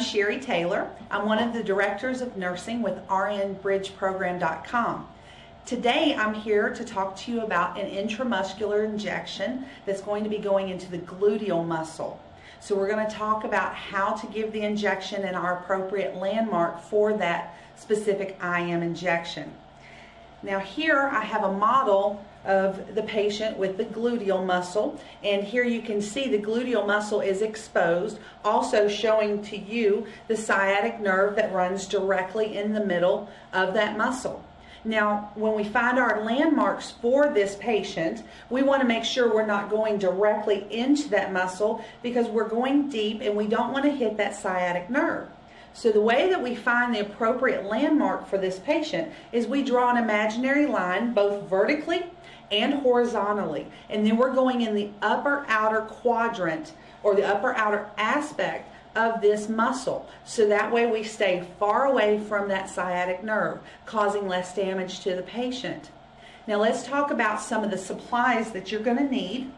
Sherry Taylor. I'm one of the directors of nursing with rnbridgeprogram.com. Today I'm here to talk to you about an intramuscular injection that's going to be going into the gluteal muscle. So we're going to talk about how to give the injection and our appropriate landmark for that specific IM injection. Now here I have a model of the patient with the gluteal muscle and here you can see the gluteal muscle is exposed also showing to you the sciatic nerve that runs directly in the middle of that muscle. Now, when we find our landmarks for this patient, we want to make sure we're not going directly into that muscle because we're going deep and we don't want to hit that sciatic nerve. So the way that we find the appropriate landmark for this patient is we draw an imaginary line both vertically and horizontally. And then we're going in the upper outer quadrant or the upper outer aspect of this muscle. So that way we stay far away from that sciatic nerve, causing less damage to the patient. Now let's talk about some of the supplies that you're going to need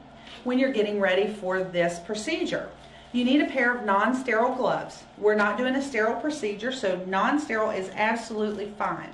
when you're getting ready for this procedure. You need a pair of non-sterile gloves. We're not doing a sterile procedure, so non-sterile is absolutely fine.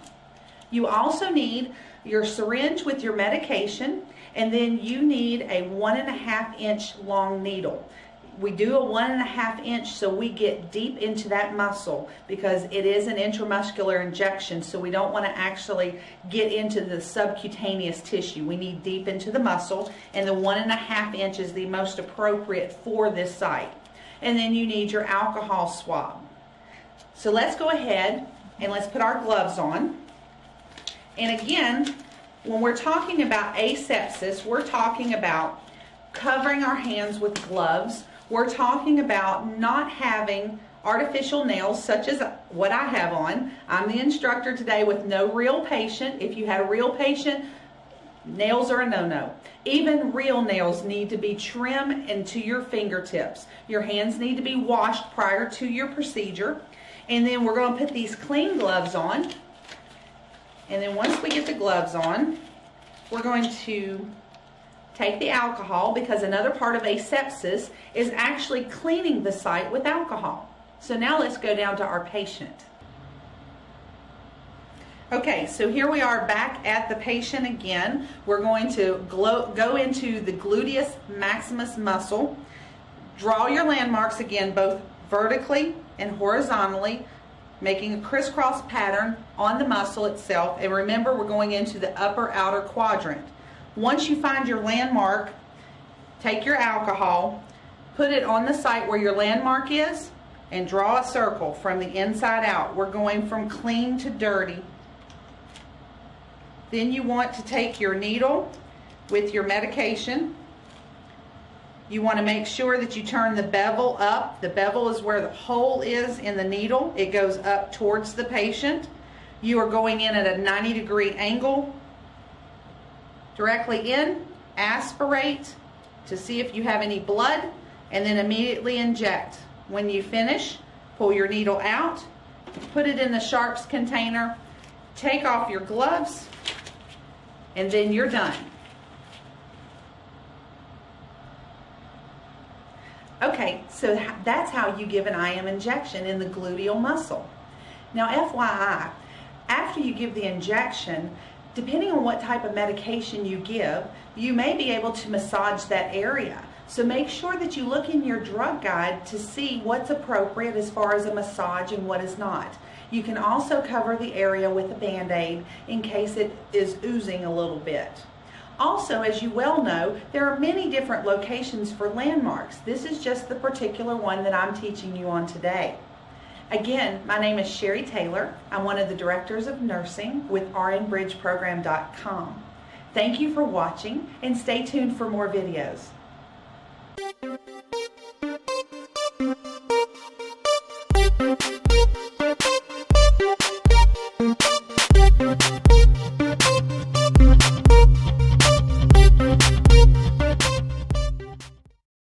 You also need your syringe with your medication, and then you need a one and a half inch long needle. We do a one and a half inch so we get deep into that muscle because it is an intramuscular injection, so we don't want to actually get into the subcutaneous tissue. We need deep into the muscle, and the one and a half inch is the most appropriate for this site and then you need your alcohol swab. So let's go ahead and let's put our gloves on. And again, when we're talking about asepsis, we're talking about covering our hands with gloves. We're talking about not having artificial nails such as what I have on. I'm the instructor today with no real patient. If you had a real patient, Nails are a no-no. Even real nails need to be trimmed into your fingertips. Your hands need to be washed prior to your procedure. And then we're going to put these clean gloves on. And then once we get the gloves on, we're going to take the alcohol because another part of asepsis is actually cleaning the site with alcohol. So now let's go down to our patient. Okay, so here we are back at the patient again. We're going to go into the gluteus maximus muscle. Draw your landmarks again, both vertically and horizontally, making a crisscross pattern on the muscle itself. And remember, we're going into the upper outer quadrant. Once you find your landmark, take your alcohol, put it on the site where your landmark is, and draw a circle from the inside out. We're going from clean to dirty then you want to take your needle with your medication. You want to make sure that you turn the bevel up. The bevel is where the hole is in the needle. It goes up towards the patient. You are going in at a 90 degree angle. Directly in, aspirate to see if you have any blood, and then immediately inject. When you finish, pull your needle out, put it in the sharps container, take off your gloves, and then you're done. Okay, so that's how you give an IM injection in the gluteal muscle. Now FYI, after you give the injection, depending on what type of medication you give, you may be able to massage that area. So make sure that you look in your drug guide to see what's appropriate as far as a massage and what is not. You can also cover the area with a band-aid in case it is oozing a little bit. Also, as you well know, there are many different locations for landmarks. This is just the particular one that I'm teaching you on today. Again, my name is Sherry Taylor. I'm one of the directors of nursing with rnbridgeprogram.com. Thank you for watching and stay tuned for more videos.